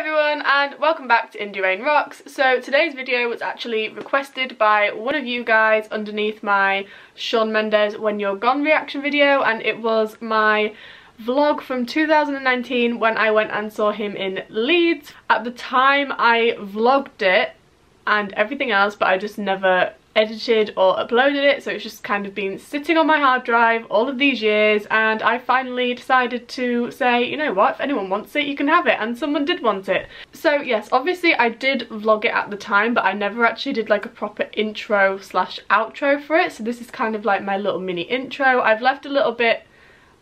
everyone and welcome back to India Rain Rocks. So today's video was actually requested by one of you guys underneath my Shawn Mendes When You're Gone reaction video and it was my vlog from 2019 when I went and saw him in Leeds. At the time I vlogged it and everything else but I just never edited or uploaded it so it's just kind of been sitting on my hard drive all of these years and I finally decided to say you know what if anyone wants it you can have it and someone did want it. So yes obviously I did vlog it at the time but I never actually did like a proper intro slash outro for it so this is kind of like my little mini intro. I've left a little bit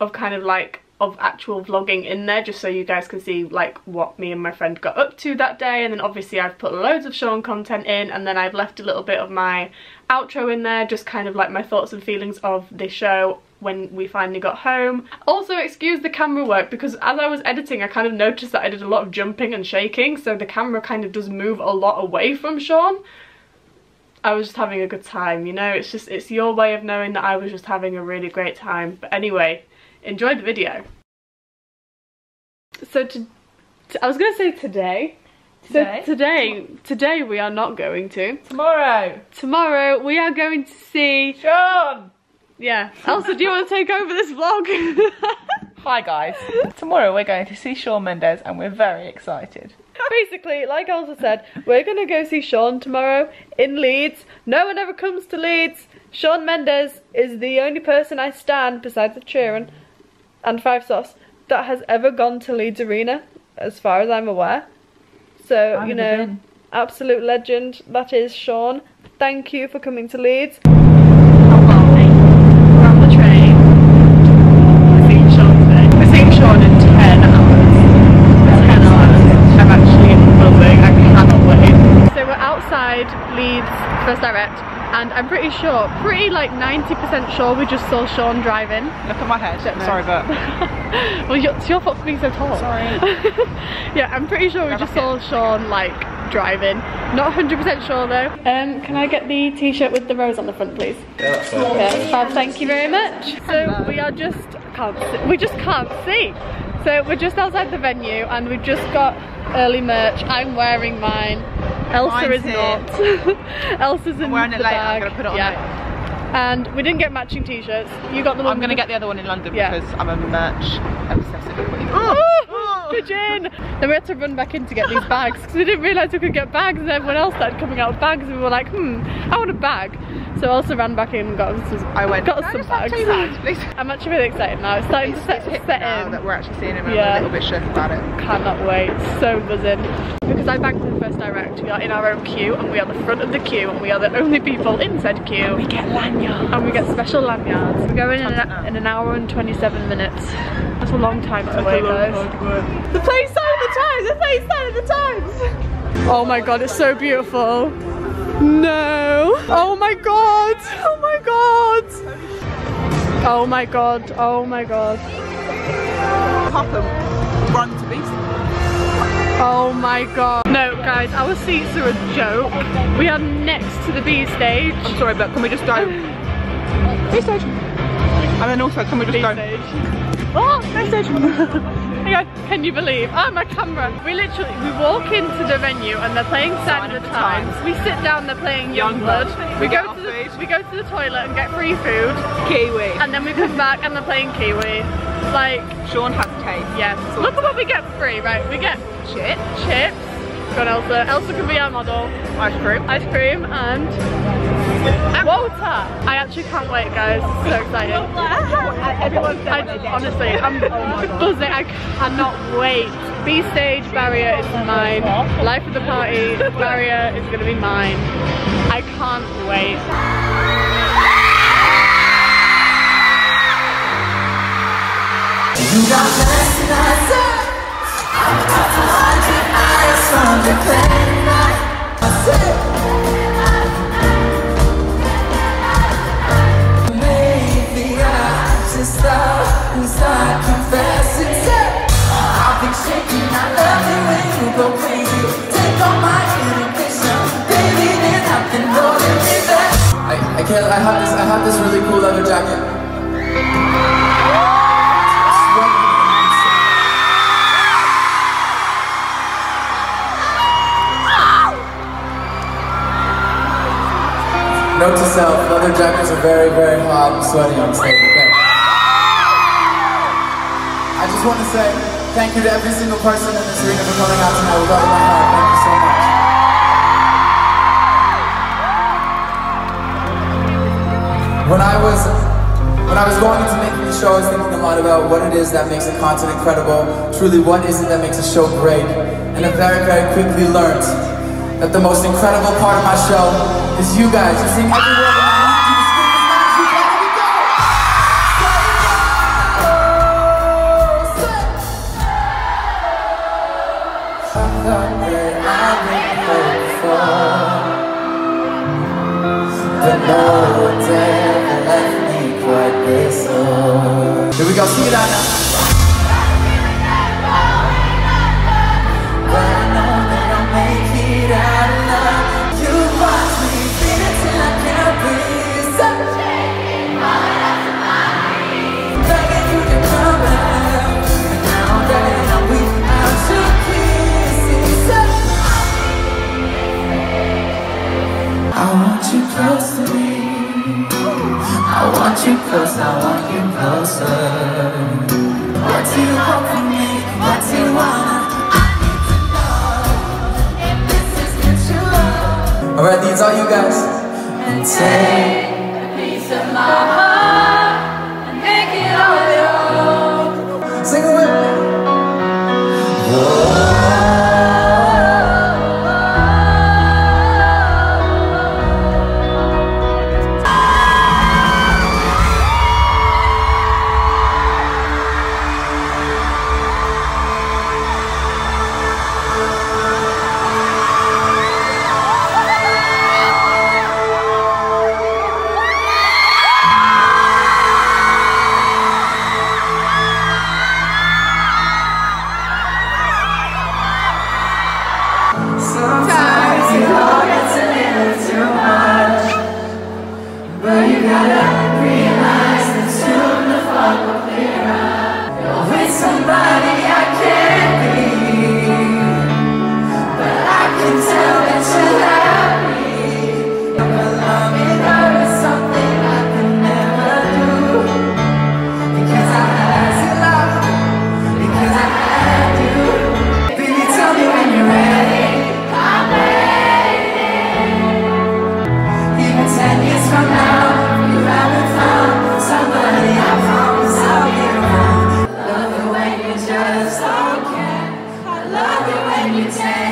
of kind of like of actual vlogging in there just so you guys can see like what me and my friend got up to that day and then obviously I've put loads of Shawn content in and then I've left a little bit of my outro in there just kind of like my thoughts and feelings of this show when we finally got home. Also excuse the camera work because as I was editing I kind of noticed that I did a lot of jumping and shaking so the camera kind of does move a lot away from Shawn. I was just having a good time, you know, it's just, it's your way of knowing that I was just having a really great time. But anyway, enjoy the video. So to, to I was going to say today. Today? So today, today we are not going to. Tomorrow. Tomorrow we are going to see, Shawn! yeah. Elsa, do you want to take over this vlog? Hi guys. Tomorrow we're going to see Shawn Mendes and we're very excited. Basically, like Elsa said, we're going to go see Shawn tomorrow in Leeds. No one ever comes to Leeds. Shawn Mendes is the only person I stand, besides the Sheeran and Five Sauce, that has ever gone to Leeds Arena, as far as I'm aware. So, I've you know, been. absolute legend. That is Shawn. Thank you for coming to Leeds. We're on the train. We're seeing Shawn today. We're seeing Shawn in 10 hours. 10 hours. I'm actually buzzing. I cannot wait. So we're outside Leeds First Direct and I'm pretty sure, pretty like 90% sure we just saw Shawn driving. Look at my head. Don't. Sorry, but well, your, it's your fault for being so tall. Sorry. yeah, I'm pretty sure we Grab just a saw Shawn like driving. Not 100% sure though. Um, can I get the t-shirt with the rose on the front, please? Yeah, that's fine. Okay, fab, thank you very much. So we are just can't see, we just can't see. So we're just outside the venue and we've just got early merch. I'm wearing mine. Elsa is here. not. Elsa's in I'm wearing it the later, I'm bag. gonna put it on yeah. And we didn't get matching t-shirts. You got the one. I'm going to get the other one in London Yeah. because I'm a merch obsessive queen. Oh, pigeon! Then we had to run back in to get these bags because we didn't realise we could get bags and everyone else started coming out with bags and we were like, hmm, I want a bag. So I also ran back in and got some- I went, got us I some bags. bags. I'm actually really excited now. It's starting It's, to set, it's hit me set in. that we're actually seeing him and Yeah. I'm a little bit shook about it. Cannot wait, so buzzing. Because I banked the First Direct, we are in our own queue and we are the front of the queue and we are the only people in said queue. We get lanyards. And we get special lanyards. We're going in an, in an hour and 27 minutes. That's a long time to wait, guys. The place sign of the times! The sign of the times! Oh my god, it's so beautiful. No! Oh my god! Oh my god! Oh my god, oh my god. Run to beast. Oh my god. No, guys, our seats are a joke. We are next to the B stage. I'm sorry, but can we just go? B stage. And then also, can we just B go? stage. B stage. Hang can you believe? Oh, my camera. We literally, we walk into the venue and they're playing Sign of the Times. We sit down, they're playing Youngblood. Youngblood. We go to the, we go to the toilet and get free food. Kiwi. And then we come back and they're playing Kiwi. Like, Shawn has taste. yes. So- Look at what we get for free, right? We get Shit. chips. Got Elsa. Elsa can be our model. Ice cream. ice cream and water. I actually can't wait, guys. So excited. I, honestly, I'm buzzing. I cannot wait. B stage barrier is mine. Life of the party barrier is gonna be mine. I can't wait. I can't. I have this, I have this really cool leather jacket. Note to self, leather jackets are very, very hot and sweaty on stage just want to say thank you to every single person in this arena for coming out tonight with all of my heart. Thank you so much. When I was when I was going into making the show, I was thinking a lot about what it is that makes a concert incredible. Truly, what is it that makes a show great? And I very, very quickly learned that the most incredible part of my show is you guys. You see everyone. Alright, these are you guys. And take It's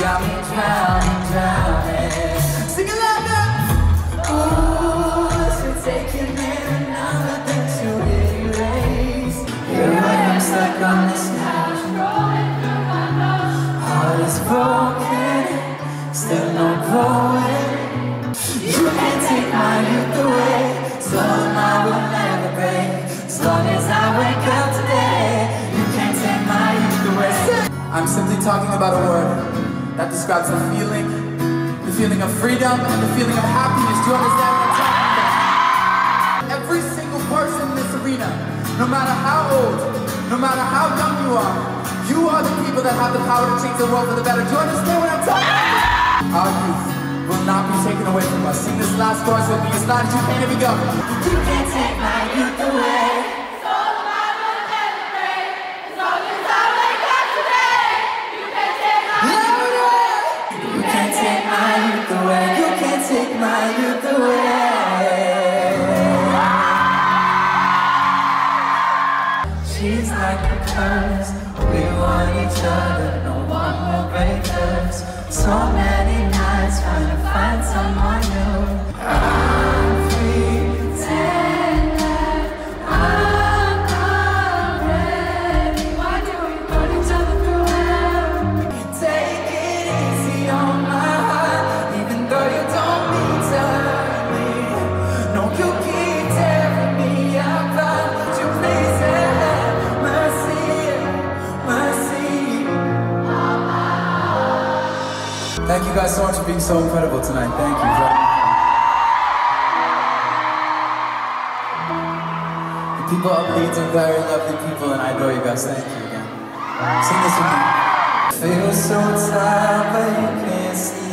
Sing oh, erase. Here I am on this couch. Heart is broken, still no growing. You can't take my youth away, so will never break. As long as I wake up today, you can't take my youth away. I'm simply talking about a word that describes the feeling, the feeling of freedom and the feeling of happiness. Do you understand what I'm talking about? Every single person in this arena, no matter how old, no matter how young you are, you are the people that have the power to change the world for the better. Do you understand what I'm talking about? Our youth will not be taken away from us. Sing this last chorus with me as loud as you can. Here we go. You can't take my youth away. Being so incredible tonight. Thank you. The people up Leeds are very lovely people, and I adore you guys. Thank you again. Sing this with me. Feel so tired, but you can't sleep.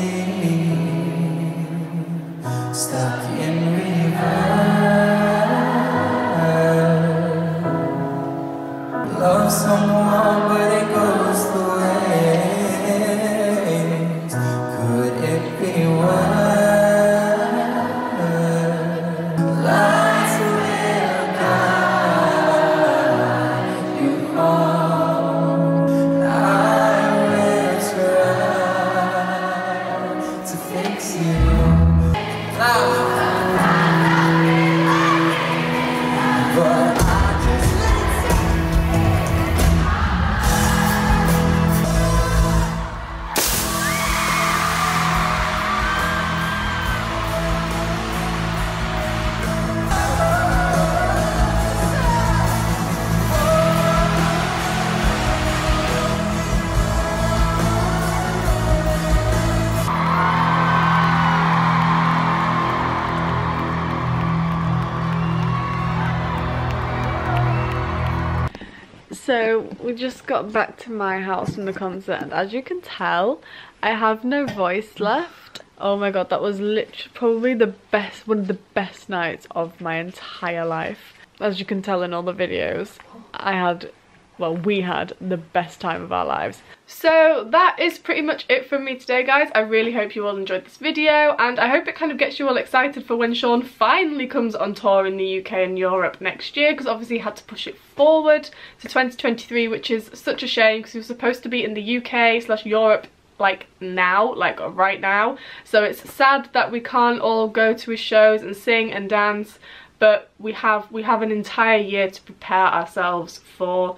Just got back to my house from the concert and as you can tell I have no voice left. Oh my god that was literally probably the best one of the best nights of my entire life. As you can tell in all the videos I had well we had the best time of our lives. So that is pretty much it from me today guys. I really hope you all enjoyed this video and I hope it kind of gets you all excited for when Shawn finally comes on tour in the UK and Europe next year because obviously he had to push it forward to 2023 which is such a shame because he was supposed to be in the UK slash Europe like now like right now so it's sad that we can't all go to his shows and sing and dance but we have we have an entire year to prepare ourselves for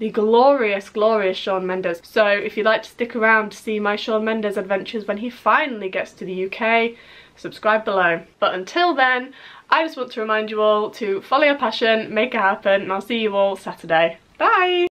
the glorious, glorious Shawn Mendes. So if you'd like to stick around to see my Shawn Mendes adventures when he finally gets to the UK, subscribe below. But until then, I just want to remind you all to follow your passion, make it happen, and I'll see you all Saturday. Bye!